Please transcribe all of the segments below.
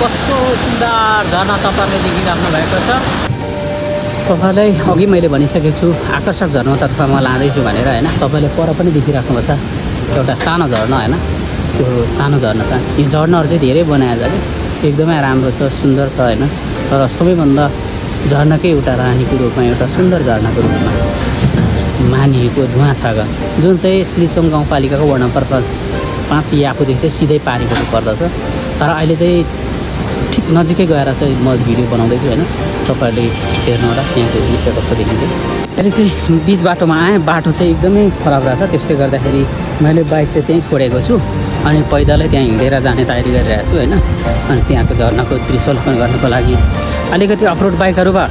सुन्दर झर्ना तपाईँहरूले देखिराख्नु भएको छ। तपाईँलाई अघि मैले भनिसकेको छु आकर्षक झर्नातर्फ म लाँदैछु भनेर होइन? तपाईँले पर पनि देखिराख्नु भएको छ एउटा सानो झर्ना होइन? त्यो सानो झर्ना छ। यो झर्नाहरू चाहिँ धेरै बनाएको छ एकदमै राम्रो छ सुन्दर छ होइन? तर सबैभन्दा झर्नाकै एउटा रानीको रूपमा एउटा सुन्दर झर्नाको रूपमा मानिएको धुवाछागा। जुन चाहिँ श्लीचोङ गाउँपालिकाको वार्ड नम्बर पाँच पाँच याफुदेखि चाहिँ सिधै पारिपट्टि पर्दछ। तर अहिले चाहिँ नजिकै गएर चाहिँ म भिडियो बनाउँदैछु होइन। तपाईँहरूले हेर्नु होला त्यहाँको दृश्य कस्तो देखिन्छ। अहिले चाहिँ बिच बाटोमा आएँ बाटो चाहिँ एकदमै खराब रहेछ। त्यसले गर्दाखेरि मैले बाइक चाहिँ त्यहीँ छोडेको छु अनि पैदलै त्यहाँ हिँडेर जाने तयारी गरिरहेको छु होइन। अनि त्यहाँको झर्नाको दृश्यावलोकन गर्नको लागि अलिकति अफरोड बाइकहरू भए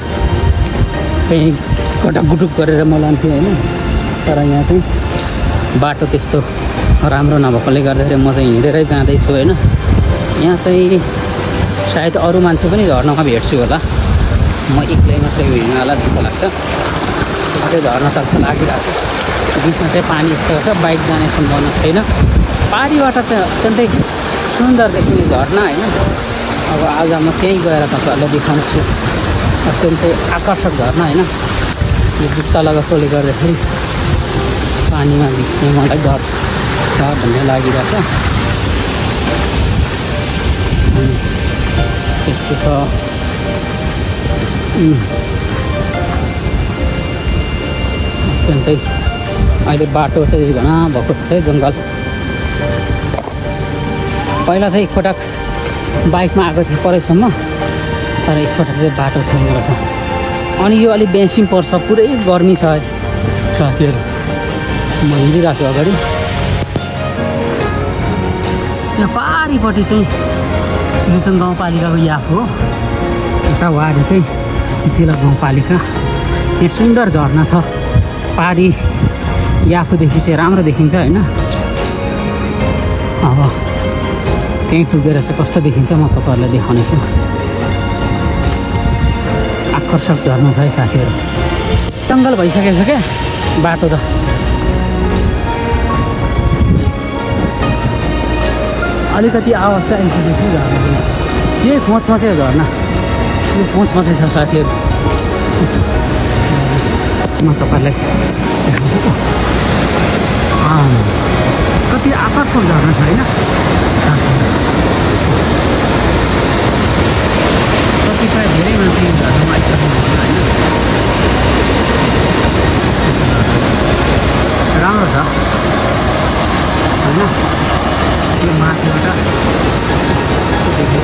चाहिँ कटक गुटुक गरेर म लान्थेँ होइन। तर यहाँ चाहिँ बाटो त्यस्तो राम्रो नभएकोले गर्दाखेरि म चाहिँ हिँडेरै जाँदैछु होइन। यहाँ चाहिँ सायद अरू मान्छे पनि झर्नामा भेट्छु होला। म एक्लै मात्रै हिँड्नु होला जस्तो लाग्छ। त्यो झर्नातर्फ लागिरहेको छु। बिचमा चाहिँ पानी यस्तो छ बाइक जाने सम्भावना छैन। पारीबाट त अत्यन्तै सुन्दर देखिने झर्ना होइन। अब आज म त्यहीँ गएर तपाईँहरूलाई देखाउँछु। अत्यन्तै आकर्षक झर्ना होइन। यो जुत्ता लगाएकोले गर्दाखेरि पानीमा भिज्ने मलाई डर डर भन्ने लागिरहेछ। त्यस्तो छ अत्यन्तै अहिले बाटो चाहिँ घना भएको छ है जङ्गल पहिला चाहिँ एकपटक बाइकमा आएको थिएँ परैसम्म तर यसपटक चाहिँ बाटो छैन रहेछ अनि यो अलिक बेसी पर्छ पुरै गर्मी छ साथीहरू म हिँडिरहेको छु अगाडि यहाँ पारिपट्टि चाहिँ सिलिचन गाउँपालिकाको याफ हो यता वारी चाहिँ चिचिला गाउँपालिका यहाँ सुन्दर झर्ना छ पारी याफुदेखि चाहिँ राम्रो देखिन्छ होइन अब त्यहीँ पुगेर चाहिँ कस्तो देखिन्छ म तपाईँहरूलाई देखाउनेछु आकर्षक झर्ना छ है साथीहरू जङ्गल भइसकेको छ क्या बाटो त अलिकति आवाज चाहिँ आइसकेको छ झर्ना यही खोचमा चाहिँ झर्ना। यो खोचमा चाहिँ छ साथीहरू। म तपाईँलाई कति आकर्षक झर्ना छ होइन? कतिपय धेरै मान्छे यो झर्नामा आइसक्नु होइन? राम्रो छ। होइन? यो माथिबाट त्यहाँदेखि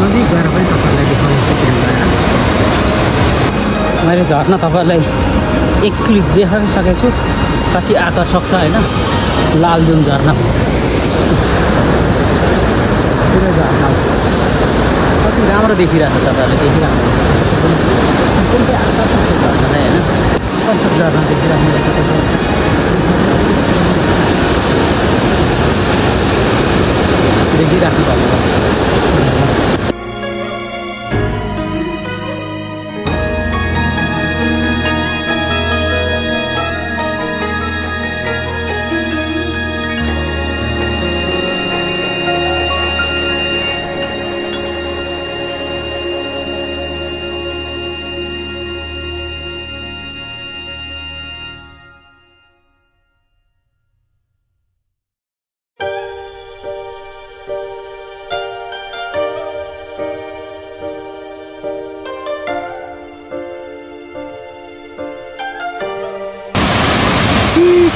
नजिक गएर पनि त्यहाँ गएर मैले झर्ना तपाईँहरूलाई एक क्लिप देखाइसकेको छु कति आकर्षक छ होइन? लालजुम झर्ना। पुरै झर्ना। कति राम्रो देखिरहेको छ तपाईँहरूले देखिरहनु कुन चाहिँ होइन आकर्षक झर्ना छ तपाईँले। देखिराख्नु भएको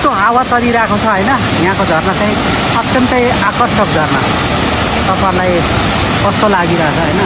चिसो हावा चलिरहेको छ होइन? यहाँको झर्ना चाहिँ अत्यन्तै आकर्षक झर्ना। तपाईँहरूलाई कस्तो लागिरहेछ होइन?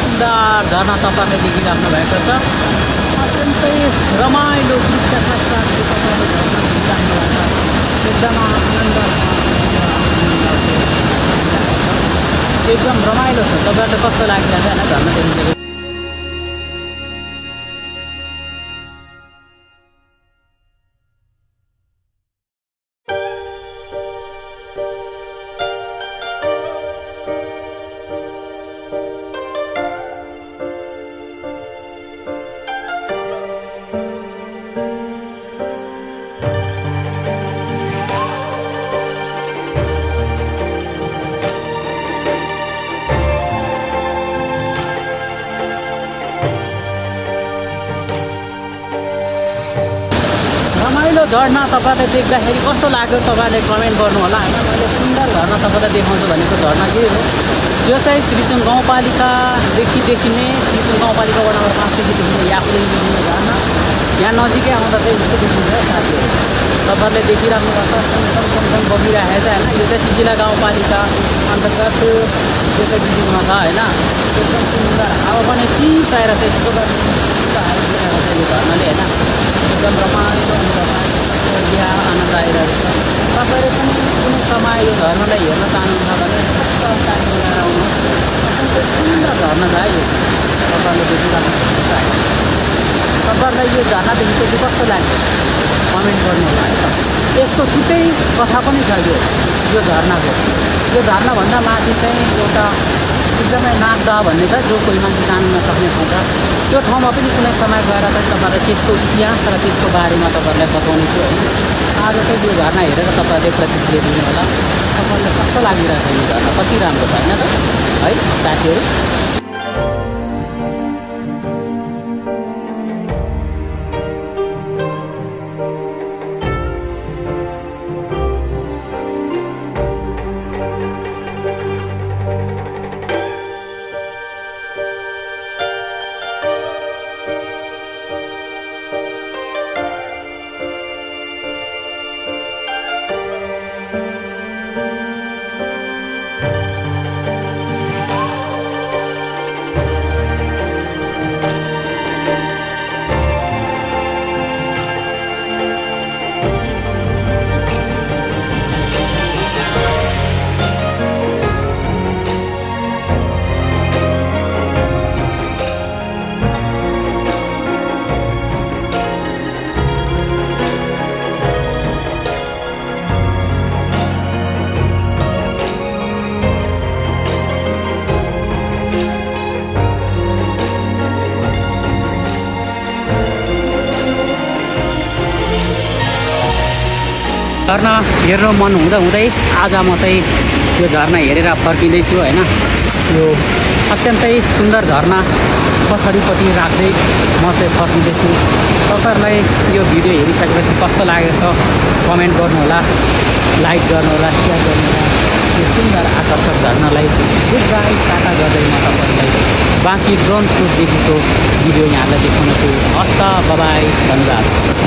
सुन्दर झर्ना तपाईँले देखिराख्नु भएको छ अत्यन्तै रमाइलो भएको छ एकदम आनन्द एकदम रमाइलो छ तपाईँहरूलाई कस्तो लागिरहेको छ होइन झर्ना झर्ना तपाईँलाई देख्दाखेरि कस्तो लाग्यो तपाईँले कमेन्ट गर्नु होला होइन? मैले सुन्दर झर्ना तपाईँलाई देखाउँछु भनेको झर्ना के हो? यो चाहिँ श्रीचुङ गाउँपालिकादेखि देखिने श्रीचुङ गाउँपालिका वडा नम्बर पाँचदेखि देखिने यापुदेखि देखिने झर्ना। यहाँ नजिकै आउँदा चाहिँ यस्तो देखिन्छ साथीहरू। तपाईँहरूले देखिराख्नु भएको छ सँगसँग सँगसँग बगिरहेको छ होइन? यो चाहिँ सिजिला गाउँपालिका अन्तर्गत यो चाहिँ बिल्डिङमा छ होइन? एकदम सुन्दर हावा पनि चिसाएर चाहिँ यस्तो गरेर यो झर्नाले होइन एकदम रमाइलो अनि रमाइलो या आइरहेको छ तपाईँहरू पनि कुनै समय यो झर्नालाई हेर्न चाहनुहुन्छ भने मिलाएर आउनुहोस् सुन्दर झर्ना छ है यो तपाईँहरूले देखिरहनु तपाईँहरूलाई यो झर्ना देखेपछि कस्तो लाग्यो कमेन्ट गर्नु होला है यसको छुट्टै कथा पनि छ यो यो झर्नाको यो झर्नाभन्दा माथि चाहिँ एउटा एकदमै नाग्दा भन्ने छ जो कोही मान्छे जानु नसक्ने ठाउँ छ। त्यो ठाउँमा पनि कुनै समय गएर चाहिँ तपाईँलाई त्यसको इतिहास र त्यसको बारेमा तपाईँहरूलाई बताउने छु होइन। आज चाहिँ यो झर्ना हेरेर तपाईँहरूले प्रतिक्रिया दिनु होला तपाईँलाई कस्तो लागिरहेको छ यो झर्ना कति राम्रो छ होइन त है साथीहरू? झर्ना हेर्न मन हुँदा हुँदै आज म चाहिँ यो झर्ना हेरेर फर्किँदैछु होइन? यो अत्यन्तै सुन्दर झर्ना पछाडिपट्टि राख्दै म चाहिँ फर्किँदैछु। तपाईँहरूलाई यो भिडियो हेरिसकेपछि कस्तो लागेको छ कमेन्ट गर्नुहोला लाइक गर्नुहोला सेयर गर्नुहोला। यो सुन्दर आकर्षक झर्नालाई गुड बाई टाटा गर्दै म तपाईँहरूलाई बाँकी ड्रोन सुटदेखिको भिडियो यहाँलाई देखाउनेछु हस्त बबाई धन्यवाद।